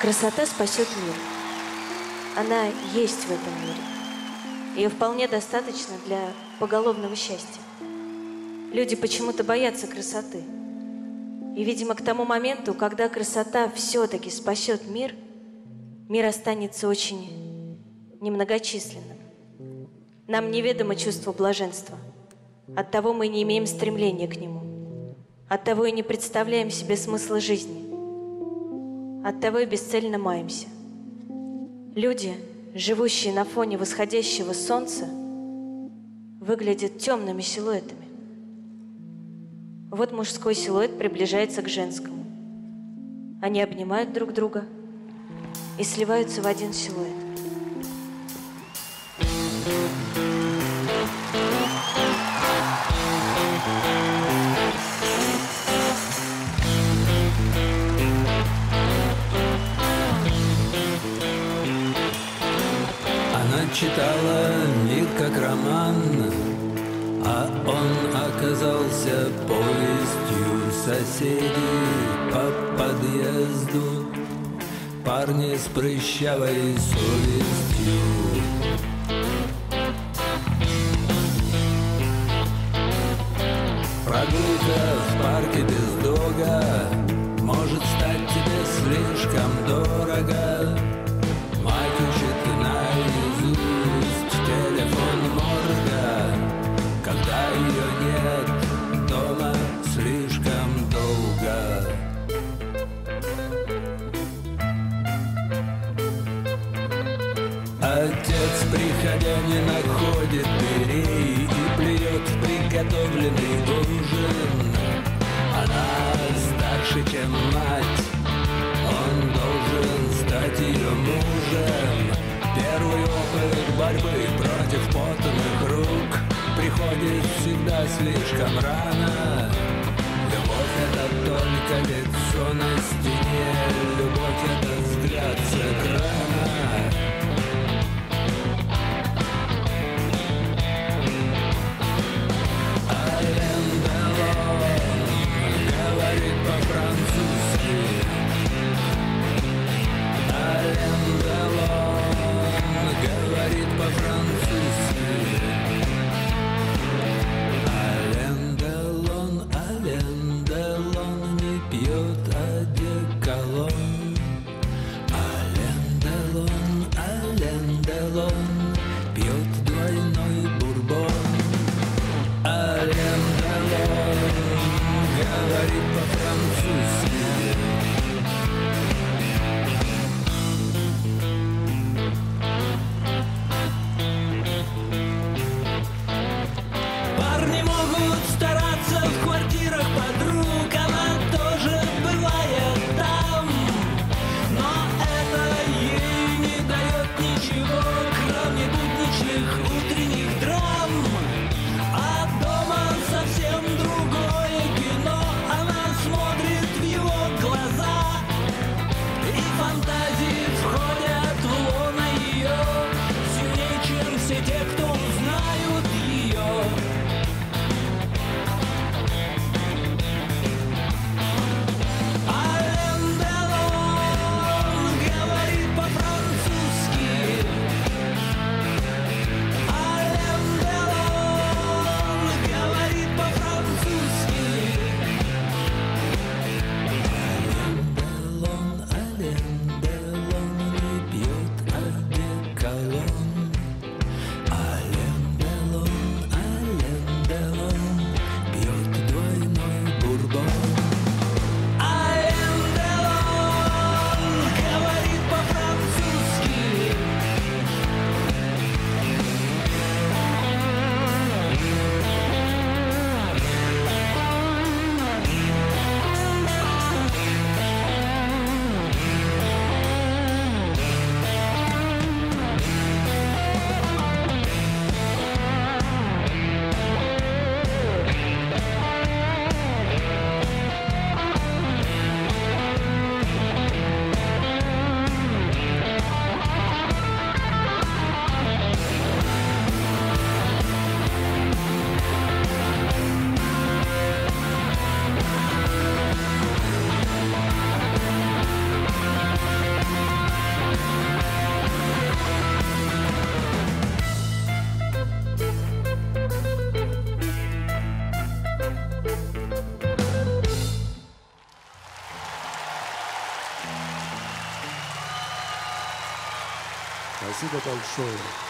Красота спасет мир. Она есть в этом мире. Ее вполне достаточно для поголовного счастья. Люди почему-то боятся красоты. И, видимо, к тому моменту, когда красота все-таки спасет мир, мир останется очень немногочисленным. Нам неведомо чувство блаженства. Оттого мы не имеем стремления к нему. Оттого и не представляем себе смысла жизни. Оттого и бесцельно маемся. Люди, живущие на фоне восходящего солнца, выглядят темными силуэтами. Вот мужской силуэт приближается к женскому. Они обнимают друг друга и сливаются в один силуэт. Читала мир как роман, а он оказался повестью соседей по подъезду. Парни с прыщавой совестью. Прогулка в парке без дога Может стать тебе слишком дорого Отец, приходя, не находит дверей И плюет в приготовленный ужин. Она старше, чем мать. Он должен стать ее мужем. Первый опыт борьбы против потных рук. Приходит всегда слишком рано. Любовь это только лицо на стене. Любовь это Eu the dou a noite. you. Brasília Talk Show.